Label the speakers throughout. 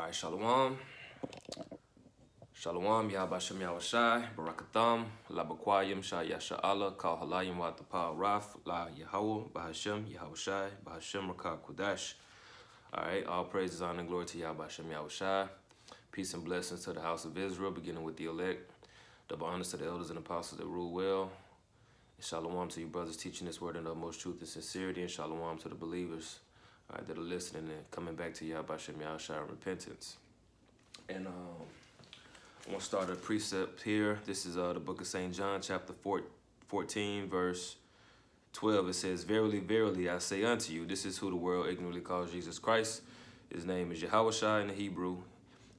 Speaker 1: All right, Shalom. Shalom, Yahbashim Yahawashi, Barakatham, Labakwayim, Shah Yasha Allah, Kal Halayim Watapa Raf, La Yahweh, Bahashim, Yahawashi, Bahashim Rakah Kudash. All right, all praises, honor, and glory to Yahbashim Yahawashi. Peace and blessings to the house of Israel, beginning with the elect. Double honors to the elders and apostles that rule well. And shalom to you brothers teaching this word in the most truth and sincerity. And shalom to the believers right, that are listening and coming back to Yahbashim Yahawashi in repentance. And um, I want to start a precept here. This is uh, the book of St. John, chapter 4, 14, verse 12. It says, Verily, verily, I say unto you, this is who the world ignorantly calls Jesus Christ. His name is Yahawashi in the Hebrew.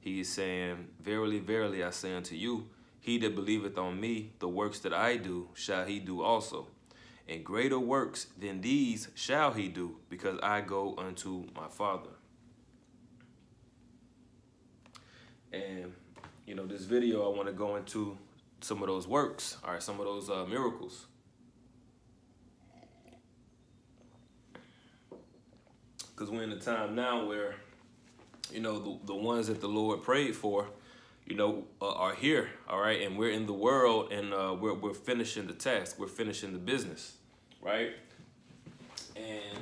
Speaker 1: He is saying, Verily, verily, I say unto you, he that believeth on me, the works that I do, shall he do also. And greater works than these shall he do, because I go unto my Father. And, you know, this video, I want to go into some of those works, all right, some of those uh, miracles. Because we're in a time now where, you know, the, the ones that the Lord prayed for, you know, uh, are here, all right? And we're in the world and uh, we're, we're finishing the task. We're finishing the business, right? And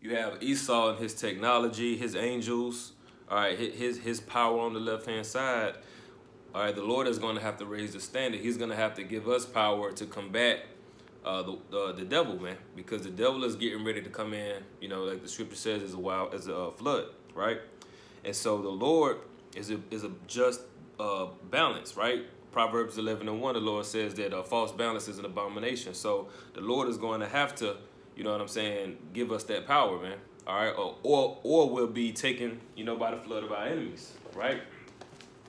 Speaker 1: you have Esau and his technology, his angels, all right, his, his power on the left-hand side. All right, the Lord is going to have to raise the standard. He's going to have to give us power to combat uh, the, the, the devil, man, because the devil is getting ready to come in, you know, like the scripture says, as a wild, as a uh, flood, right? And so the Lord is a, is a just uh, balance, right? Proverbs 11 and 1, the Lord says that a false balance is an abomination. So the Lord is going to have to, you know what I'm saying, give us that power, man. All right, or or, or we'll be taken, you know, by the flood of our enemies, right?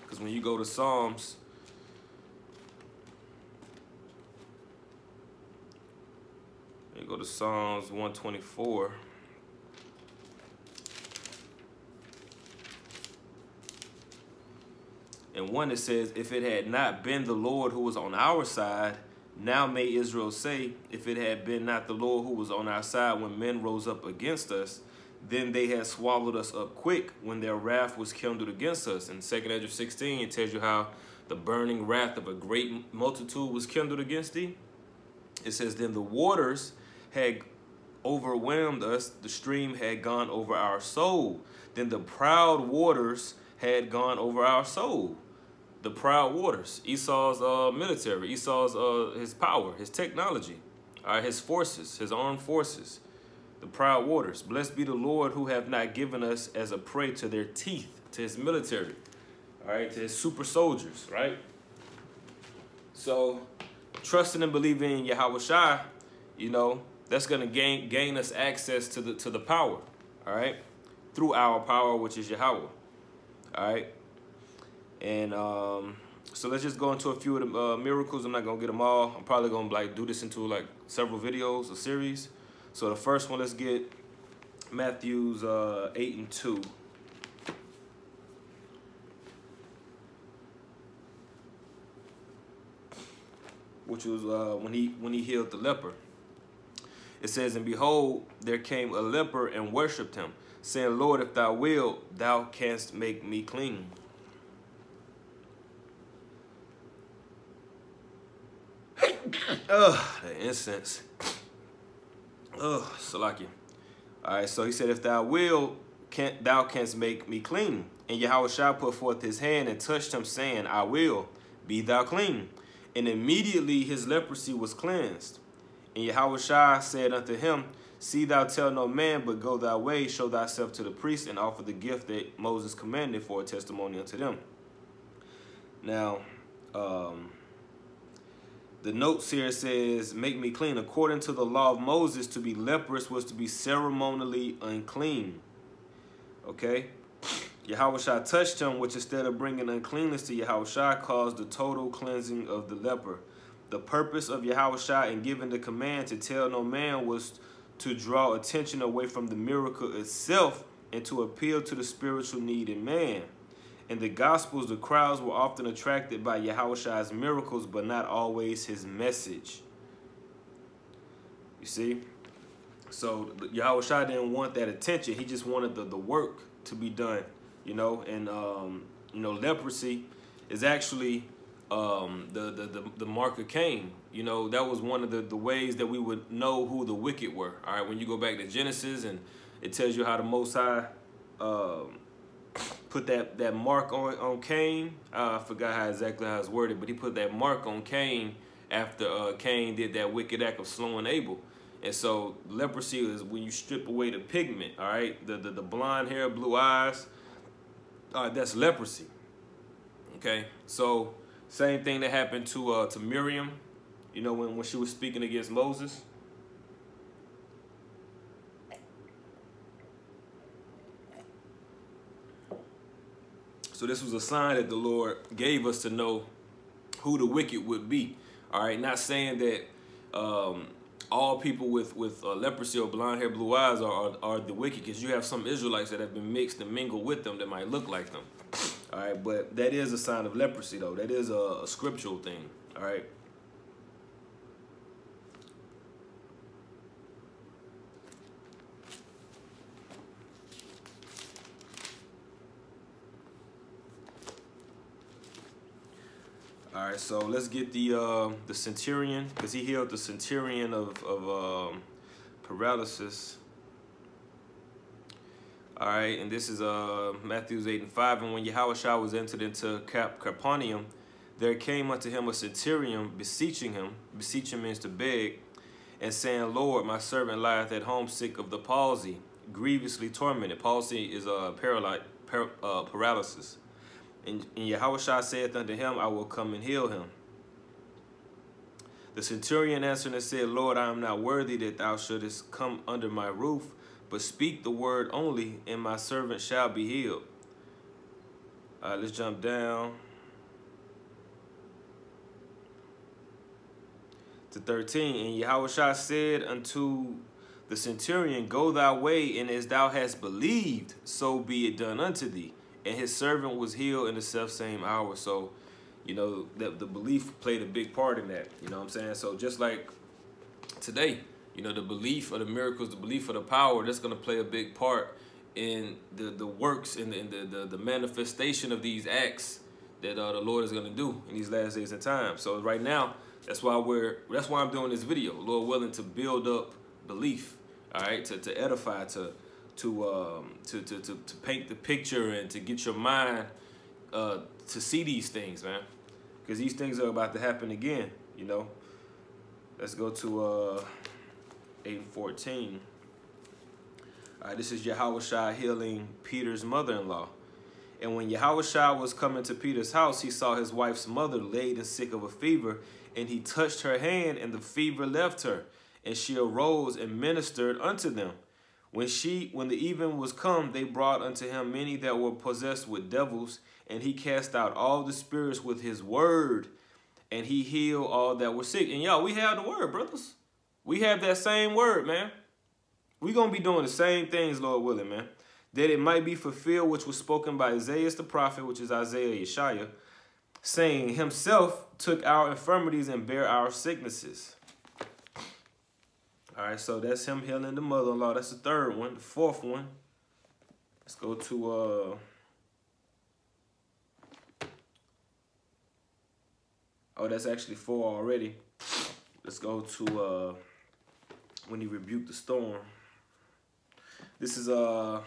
Speaker 1: Because when you go to Psalms, you go to Psalms 124. And one that says, If it had not been the Lord who was on our side, now may Israel say, If it had been not the Lord who was on our side when men rose up against us, then they had swallowed us up quick when their wrath was kindled against us. In 2nd Ezra 16, it tells you how the burning wrath of a great multitude was kindled against thee. It says, Then the waters had overwhelmed us, the stream had gone over our soul. Then the proud waters had gone over our soul the proud waters, Esau's uh, military, Esau's uh, his power, his technology, uh, his forces, his armed forces, the proud waters. Blessed be the Lord who have not given us as a prey to their teeth, to his military, all right, to his super soldiers, right? So, trusting and believing in Yahawashi, you know, that's gonna gain gain us access to the to the power, all right, through our power, which is Yahweh, all right. And um, so let's just go into a few of the uh, miracles. I'm not gonna get them all. I'm probably gonna like do this into like several videos, a series. So the first one, let's get Matthew's uh, 8 and 2. Which was uh, when he when he healed the leper. It says, And behold, there came a leper and worshipped him, saying, Lord, if thou wilt, thou canst make me clean. Ugh, the incense. Ugh, Salakia. All right, so he said, if thou will, can, thou canst make me clean. And Yahawashi put forth his hand and touched him, saying, I will, be thou clean. And immediately his leprosy was cleansed. And Yahawashi said unto him, See thou tell no man, but go thy way, show thyself to the priest, and offer the gift that Moses commanded for a testimony unto them. Now, um, the notes here says, make me clean. According to the law of Moses, to be leprous was to be ceremonially unclean. Okay? Yahweh touched him, which instead of bringing uncleanness to Yahweh caused the total cleansing of the leper. The purpose of Yahweh in giving the command to tell no man was to draw attention away from the miracle itself and to appeal to the spiritual need in man. In the Gospels, the crowds were often attracted by Yahawashi's miracles, but not always his message. You see? So Yahawashi didn't want that attention. He just wanted the, the work to be done you know, and um, you know, leprosy is actually um, the, the, the, the mark of Cain. You know, that was one of the, the ways that we would know who the wicked were. All right, when you go back to Genesis and it tells you how the Most High um, put that, that mark on, on Cain. Uh, I forgot how exactly how it's worded, but he put that mark on Cain after uh, Cain did that wicked act of slowing Abel. And so leprosy is when you strip away the pigment, all right? The, the, the blonde hair, blue eyes, uh, that's leprosy. Okay, so same thing that happened to uh, to Miriam, you know, when, when she was speaking against Moses. So this was a sign that the Lord gave us to know who the wicked would be. All right, not saying that um, all people with with uh, leprosy or blonde hair, blue eyes are, are, are the wicked, because you have some Israelites that have been mixed and mingled with them that might look like them. All right, but that is a sign of leprosy, though. That is a, a scriptural thing. All right. All right, so let's get the uh, the centurion because he healed the centurion of of um, paralysis. All right, and this is uh, Matthew's 8 and 5. And when Yahawashi was entered into Cap Capernaum, there came unto him a centurion beseeching him. Beseeching means to beg, and saying, Lord, my servant lieth at home sick of the palsy, grievously tormented. Palsy is a uh, paralyte, par uh, paralysis. And, and Yahawashi saith unto him, I will come and heal him. The centurion answered and said, Lord, I am not worthy that thou shouldest come under my roof, but speak the word only, and my servant shall be healed. All right, let's jump down to 13. And Yahawashi said unto the centurion, Go thy way, and as thou hast believed, so be it done unto thee. And his servant was healed in the self same hour. So, you know, the, the belief played a big part in that. You know what I'm saying? So just like today, you know, the belief of the miracles, the belief of the power, that's going to play a big part in the, the works and the, in the, the, the, manifestation of these acts that uh, the Lord is going to do in these last days and time. So right now, that's why we're, that's why I'm doing this video, Lord willing to build up belief, all right, to, to edify, to, to, um, to, to, to, to paint the picture and to get your mind uh, to see these things, man. Because these things are about to happen again, you know. Let's go to... Uh, 8 and 14. All right, this is Yahawashi healing Peter's mother-in-law. And when Yahawashi was coming to Peter's house, he saw his wife's mother laid and sick of a fever, and he touched her hand, and the fever left her. And she arose and ministered unto them. When she, when the even was come, they brought unto him many that were possessed with devils, and he cast out all the spirits with his word, and he healed all that were sick. And y'all, we have the word, brothers. We have that same word, man. We're going to be doing the same things, Lord willing, man. That it might be fulfilled, which was spoken by Isaiah the prophet, which is Isaiah Yeshaya, saying, Himself took our infirmities and bare our sicknesses. All right, so that's him healing the mother-in-law. That's the third one. The fourth one. Let's go to... uh. Oh, that's actually four already. Let's go to... uh when he rebuked the storm. This is uh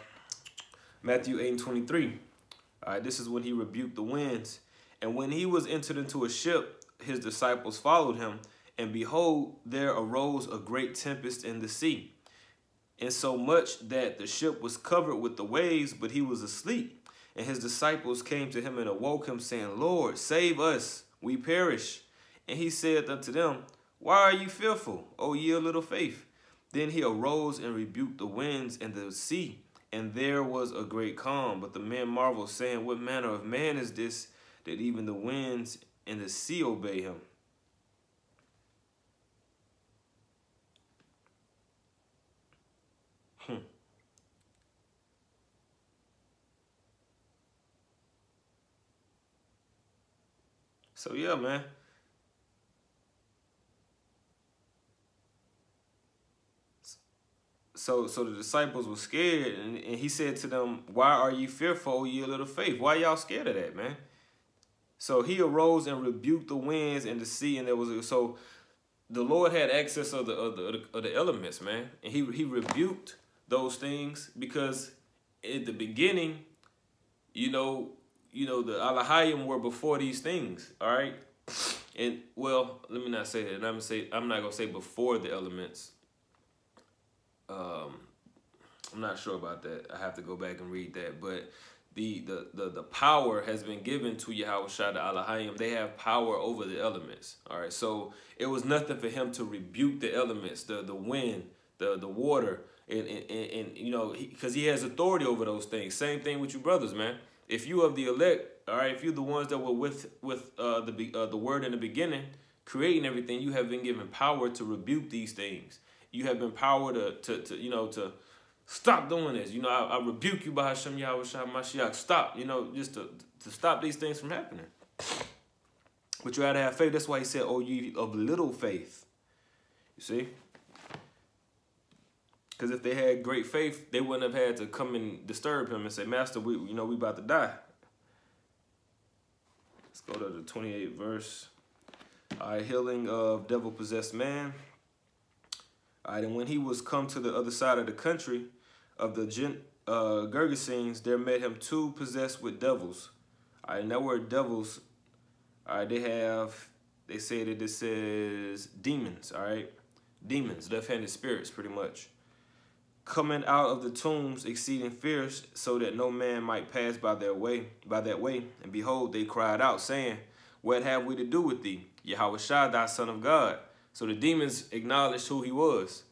Speaker 1: Matthew 8 and 23. All right, this is when he rebuked the winds. And when he was entered into a ship, his disciples followed him. And behold, there arose a great tempest in the sea, and so much that the ship was covered with the waves, but he was asleep. And his disciples came to him and awoke him, saying, Lord, save us, we perish. And he said unto them, Why are you fearful, O ye of little faith? Then he arose and rebuked the winds and the sea, and there was a great calm. But the men marveled, saying, What manner of man is this, that even the winds and the sea obey him? Hmm. So yeah, man. So so the disciples were scared, and, and he said to them, Why are you fearful, ye little faith? Why y'all scared of that, man? So he arose and rebuked the winds and the sea, and there was a, so the Lord had access of the of the, of the elements, man, and he he rebuked those things because at the beginning, you know, you know the Alahayim were before these things, all right. And well, let me not say that. I'm say I'm not gonna say before the elements. Um, I'm not sure about that. I have to go back and read that, but the the the, the power has been given to Yahweh the Alahayim. They have power over the elements. All right, so it was nothing for him to rebuke the elements, the the wind, the the water, and and, and, you know because he, he has authority over those things. Same thing with you brothers, man. If you of the elect, all right, if you're the ones that were with with uh, the uh, the word in the beginning, creating everything, you have been given power to rebuke these things. You have been power to to, to you know to stop doing this. You know, I, I rebuke you by Hashem Yahweh Mashiach. Stop, you know, just to, to stop these things from happening. But you gotta have faith. That's why he said, oh, you of little faith. You see? Because if they had great faith, they wouldn't have had to come and disturb him and say, Master, we you know we about to die. Let's go to the 28th verse. All right, healing of devil-possessed man. All right, and when he was come to the other side of the country, of the Gen, uh, Gergesenes, there met him two possessed with devils. All right, and that word devils, all right, they have, they say that this says demons, all right? Demons, left-handed spirits, pretty much. Coming out of the tombs, exceeding fierce, so that no man might pass by their way, by that way. And behold, they cried out, saying, What have we to do with thee, Yahawashi, thy son of God? So the demons acknowledged who he was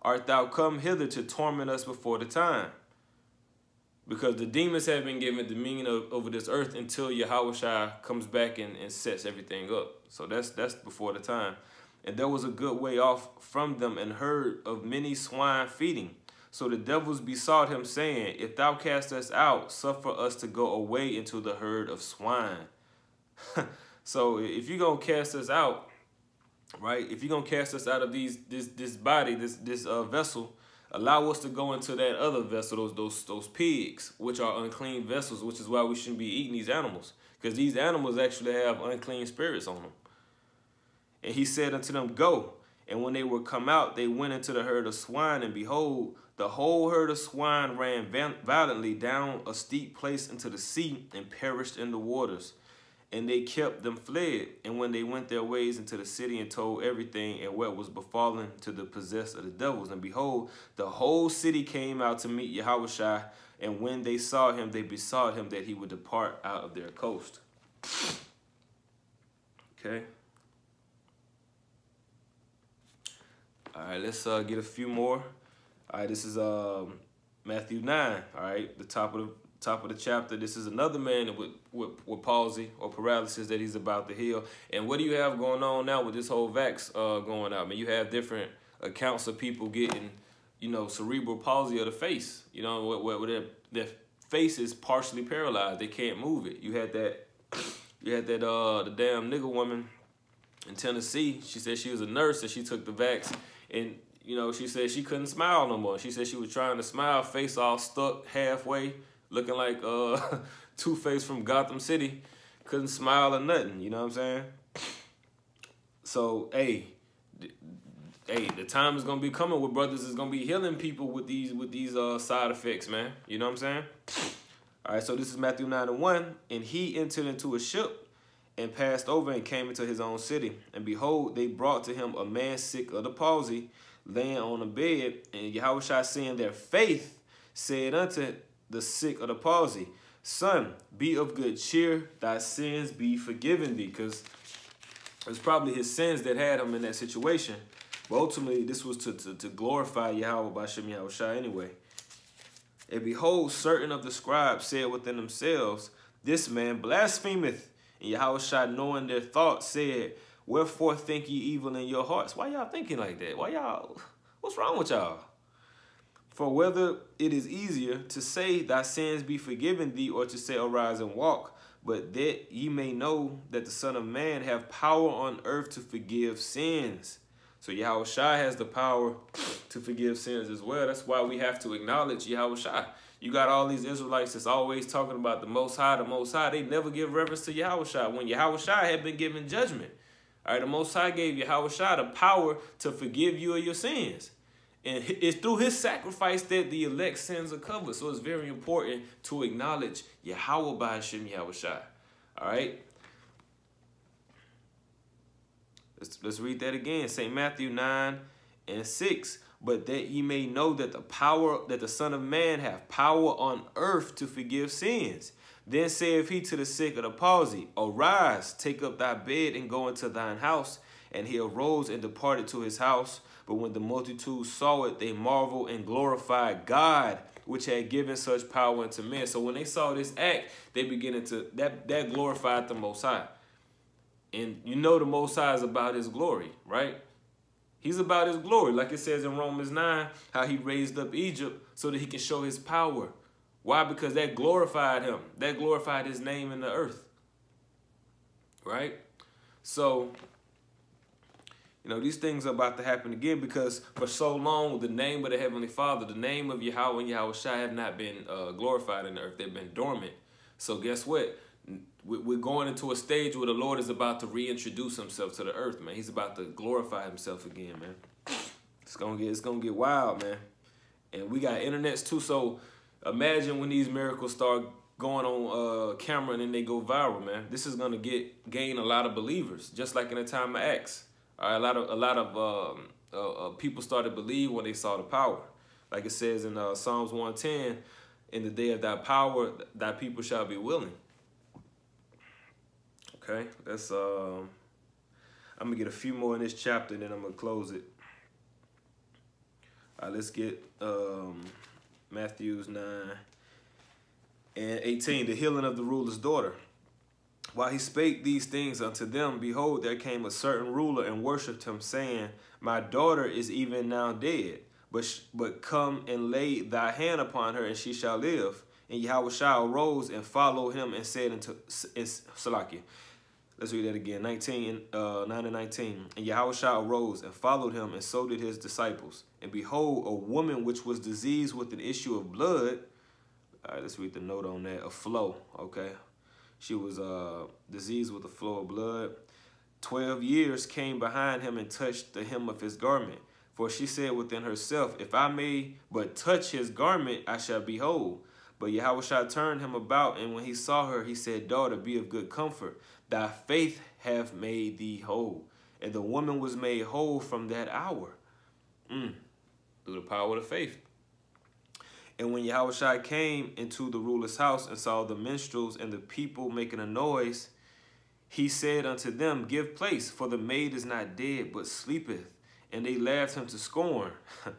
Speaker 1: art thou come hither to torment us before the time? Because the demons have been given dominion of, over this earth until Yahweh comes back and, and sets everything up. So that's that's before the time. And there was a good way off from them and heard of many swine feeding. So the devils besought him, saying, If thou cast us out, suffer us to go away into the herd of swine. so if you're going to cast us out, right? If you're gonna cast us out of these this this body, this this uh, vessel, allow us to go into that other vessel, those those those pigs, which are unclean vessels, which is why we shouldn't be eating these animals, because these animals actually have unclean spirits on them. And he said unto them, Go. And when they were come out, they went into the herd of swine, and behold, the whole herd of swine ran violently down a steep place into the sea and perished in the waters. And they kept them fled. And when they went their ways into the city and told everything and what was befallen to the possessed of the devils. And behold, the whole city came out to meet Yahawashi. And when they saw him, they besought him that he would depart out of their coast. Okay. All right, let's uh, get a few more. All right, this is um, Matthew 9, all right, the top of the top of the chapter. This is another man with, with, with palsy or paralysis that he's about to heal. And what do you have going on now with this whole vax uh, going out? I mean, you have different accounts of people getting, you know, cerebral palsy of the face. You know, where, where their, their face is partially paralyzed. They can't move it. You had that, you had that, uh, the damn nigga woman in Tennessee. She said she was a nurse and she took the vax and you know, she said she couldn't smile no more. She said she was trying to smile, face all stuck halfway looking like uh Two Face from Gotham City, couldn't smile or nothing. You know what I'm saying? So hey, hey, the time is gonna be coming where brothers is gonna be healing people with these with these uh side effects, man. You know what I'm saying? All right, so this is Matthew 9 and 1. And he entered into a ship and passed over and came into his own city. And behold, they brought to him a man sick of the palsy, laying on a bed. And Yahweh seeing their faith, said unto the sick of the palsy, Son, be of good cheer, thy sins be forgiven thee. Because it was probably his sins that had him in that situation. But ultimately, this was to, to, to glorify Yahweh anyway. And behold, certain of the scribes said within themselves, This man blasphemeth. And Yahweh knowing their thoughts, said, Wherefore think ye evil in your hearts? Why y'all thinking like that? Why y'all, what's wrong with y'all? For whether it is easier to say, Thy sins be forgiven thee, or to say, Arise and walk, but that ye may know that the Son of Man have power on earth to forgive sins. So Yahawashi has the power to forgive sins as well. That's why we have to acknowledge Yahawashi. You got all these Israelites that's always talking about the Most High, the Most High. They never give reverence to Yahawashi when Yahawashi had been given judgment. All right, the Most High gave Yahawashi the power to forgive you of your sins. And it's through his sacrifice that the elect sins are covered. So it's very important to acknowledge Yahweh by Hashem Yahawashi. All right? Let's, let's read that again. St. Matthew 9 and 6. But that ye may know that the power, that the Son of Man hath power on earth to forgive sins. Then saith he to the sick of the palsy, Arise, take up thy bed, and go into thine house. And he arose and departed to his house. But when the multitude saw it, they marveled and glorified God, which had given such power unto men. So when they saw this act, they began to, that, that glorified the Most High. And you know the Most High is about his glory, right? He's about his glory. Like it says in Romans 9, how he raised up Egypt so that he can show his power. Why? Because that glorified him. That glorified his name in the earth. Right? So, you know, these things are about to happen again because for so long, the name of the Heavenly Father, the name of Yahweh and Yahawashi have not been uh, glorified in the earth. They've been dormant. So guess what? we're going into a stage where the Lord is about to reintroduce himself to the earth, man. He's about to glorify himself again, man. It's gonna get it's gonna get wild, man. And we got internets too, so imagine when these miracles start going on uh, camera and then they go viral, man. This is gonna get gain a lot of believers, just like in the time of Acts. Right, a lot of a lot of um, uh, uh, people started to believe when they saw the power, like it says in uh, Psalms 110. In the day of thy power, thy people shall be willing. Okay, let's um I'm gonna get a few more in this chapter and then I'm gonna close it. All right, let's get um Matthew's 9 and 18, the healing of the ruler's daughter. While he spake these things unto them, behold, there came a certain ruler and worshipped him, saying, My daughter is even now dead, but, but come and lay thy hand upon her, and she shall live. And Yahawashi arose and followed him and said unto Salakia, Let's read that again. 19, uh, 9 and 19. And Yahawashi arose and followed him, and so did his disciples. And behold, a woman which was diseased with an issue of blood. All right, let's read the note on that. A flow, okay? She was uh, diseased with a flow of blood. Twelve years came behind him and touched the hem of his garment. For she said within herself, If I may but touch his garment, I shall be whole. But Yahawashi turned him about, and when he saw her, he said, Daughter, be of good comfort Thy faith hath made thee whole. And the woman was made whole from that hour. Mm, through the power of faith. And when Yahawashi came into the ruler's house and saw the minstrels and the people making a noise, he said unto them, Give place, for the maid is not dead, but sleepeth. And they laughed him to scorn.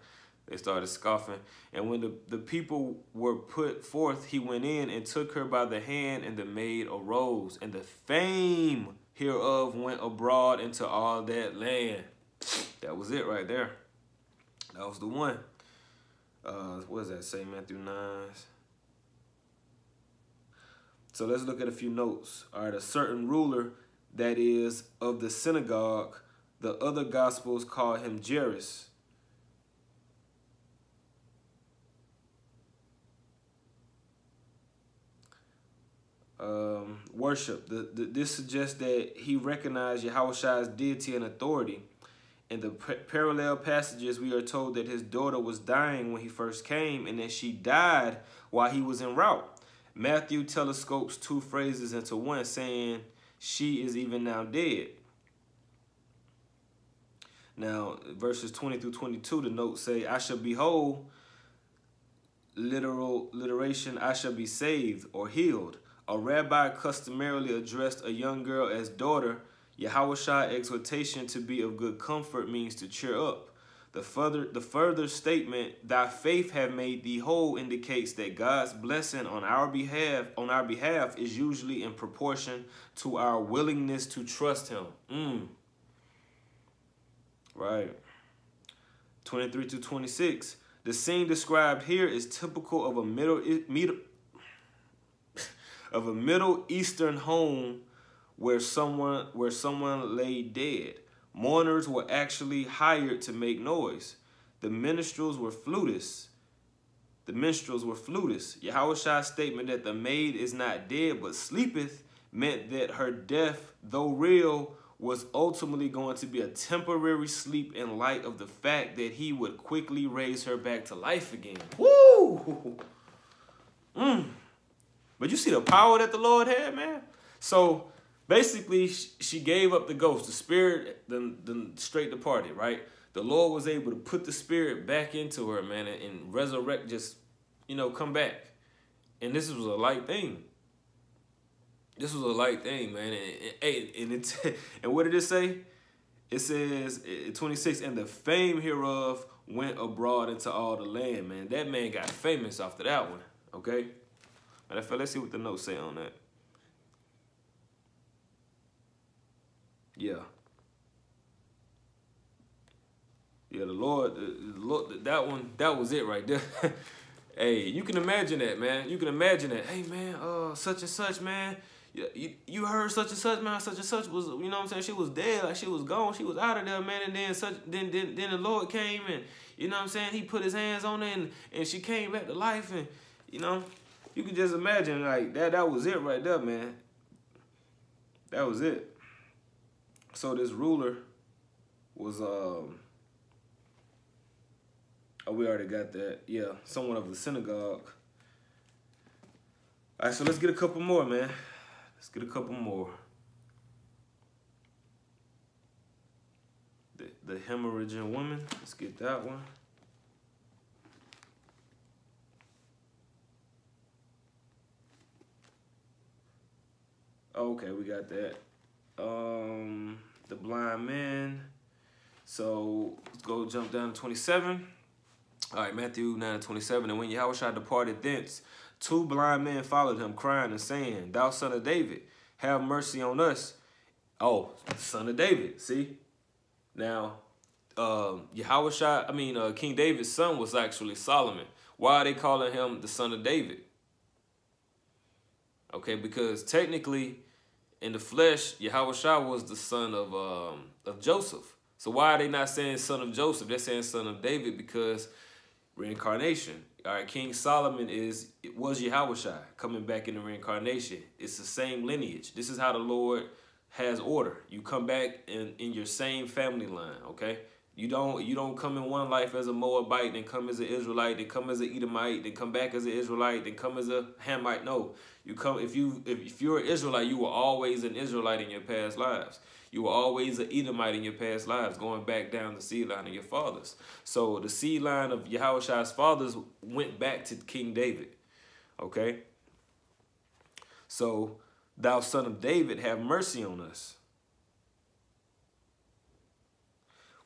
Speaker 1: They started scoffing. And when the, the people were put forth, he went in and took her by the hand, and the maid arose. And the fame hereof went abroad into all that land. That was it right there. That was the one. Uh, what does that say, Matthew 9? So let's look at a few notes. All right, a certain ruler that is of the synagogue, the other gospels call him Jairus um, worship. The, the, this suggests that he recognized Yahawashi's deity and authority. In the parallel passages, we are told that his daughter was dying when he first came and that she died while he was en route. Matthew telescopes two phrases into one, saying, she is even now dead. Now, verses 20 through 22, the notes say, I shall be whole, literal literation, I shall be saved or healed. A rabbi customarily addressed a young girl as daughter. Yahawashi exhortation to be of good comfort means to cheer up. The further, the further statement, thy faith have made thee whole, indicates that God's blessing on our behalf, on our behalf, is usually in proportion to our willingness to trust Him. Mm. Right. 23 to 26. The scene described here is typical of a middle, middle of a Middle Eastern home where someone where someone lay dead. Mourners were actually hired to make noise. The minstrels were flutists. The minstrels were flutists. Yahweh's statement that the maid is not dead but sleepeth meant that her death, though real, was ultimately going to be a temporary sleep in light of the fact that he would quickly raise her back to life again. Woo! Mm. But you see the power that the Lord had, man? So basically, she gave up the ghost. The spirit then, then straight departed, right? The Lord was able to put the spirit back into her, man, and, and resurrect, just, you know, come back. And this was a light thing. This was a light thing, man. And, and, and, it, and what did it say? It says, eh, 26, and the fame hereof went abroad into all the land, man. That man got famous after that one, okay? Matter of fact, let's see what the notes say on that. Yeah. Yeah, the Lord, the Lord, that one, that was it right there. hey, you can imagine that, man. You can imagine that. Hey, man, uh, such and such, man. You, you heard such and such, man. Such and such was, you know what I'm saying? She was dead, like she was gone. She was out of there, man. And then such, then, then, then the Lord came and, you know what I'm saying? He put his hands on her and, and she came back to life. And, you know, you can just imagine like that. That was it right there, man. That was it. So this ruler was um Oh, we already got that. Yeah, someone of the synagogue. All right, so let's get a couple more, man. Let's get a couple more. The, the hemorrhaging woman. Let's get that one. Okay, we got that. Um, the blind man. So let's go jump down to 27. All right, Matthew 9 27. And when Yahawashi departed thence, two blind men followed him, crying and saying, Thou son of David, have mercy on us. Oh, son of David, see? Now, uh, Yahawashi, I mean, uh, King David's son was actually Solomon. Why are they calling him the son of David? Okay, because technically, in the flesh, Yahawashi was the son of um, of Joseph. So why are they not saying son of Joseph? They're saying son of David because reincarnation. All right, King Solomon is it was Yahawashi coming back in the reincarnation. It's the same lineage. This is how the Lord has order. You come back in, in your same family line, okay? You don't you don't come in one life as a Moabite, then come as an Israelite, then come as an Edomite, then come back as an Israelite, then come as a Hamite. No, you come if you if, if you're an Israelite, you were always an Israelite in your past lives. You were always an Edomite in your past lives, going back down the seed line of your fathers. So the seed line of Yahawashi's fathers went back to King David. Okay? So, thou son of David, have mercy on us.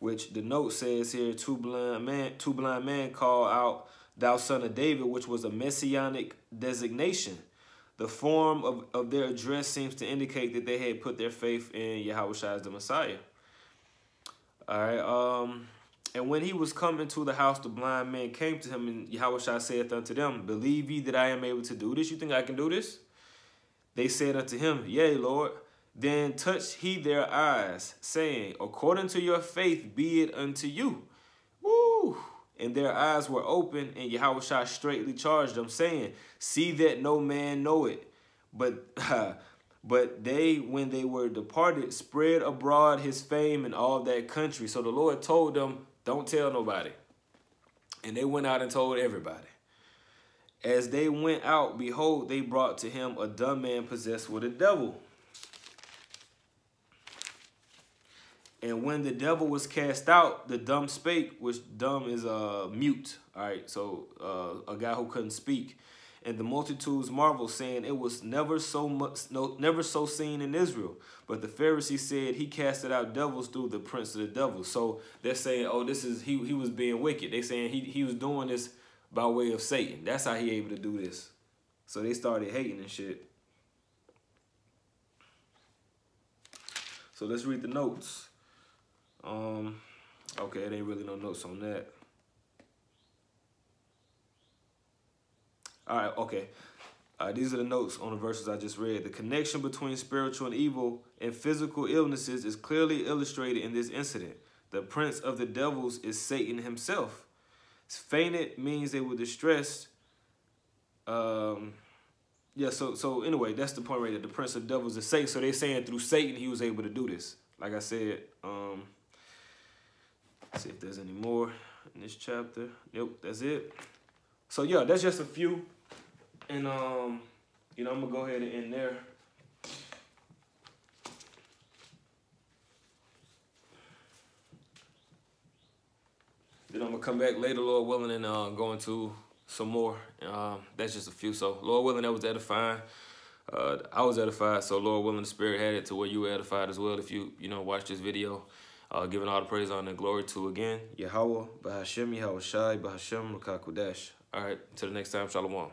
Speaker 1: Which the note says here, two blind man, two blind men call out, thou son of David, which was a messianic designation the form of, of their address seems to indicate that they had put their faith in Yahweh as the Messiah. All right. Um, and when he was coming to the house, the blind man came to him, and Yahweh saith unto them, Believe ye that I am able to do this? You think I can do this? They said unto him, Yea, Lord. Then touched he their eyes, saying, According to your faith be it unto you. Woo! and their eyes were open, and Yahweh straightly charged them, saying, See that no man know it. But uh, but they, when they were departed, spread abroad his fame in all that country. So the Lord told them, Don't tell nobody. And they went out and told everybody. As they went out, behold, they brought to him a dumb man possessed with a devil. And when the devil was cast out, the dumb spake, which dumb is a uh, mute. All right, so uh, a guy who couldn't speak. And the multitudes marveled, saying, It was never so much, no, never so seen in Israel. But the Pharisees said, He casted out devils through the prince of the devils. So they're saying, Oh, this is he he was being wicked. They're saying he he was doing this by way of Satan. That's how he able to do this. So they started hating and shit. So let's read the notes. Um, okay, it ain't really no notes on that. All right, okay. Uh, these are the notes on the verses I just read. The connection between spiritual and evil and physical illnesses is clearly illustrated in this incident. The prince of the devils is Satan himself. Fainted means they were distressed. Um, yeah, so so anyway, that's the point right there. The prince of devils is Satan. So they're saying through Satan he was able to do this. Like I said, um, see if there's any more in this chapter. Nope, that's it. So yeah, that's just a few. And um, you know, I'm gonna go ahead and end there. Then I'm gonna come back later, Lord willing, and uh, go into some more. Um, that's just a few. So, Lord willing, that was edifying. Uh, I was edified. So, Lord willing, the Spirit had it to where you were edified as well. If you, you know, watch this video, uh, giving all the praise, and glory to again Yahweh, Bahashem, Yahawashi, Bahashem, Rakakudash. All right, until the next time, Shalom.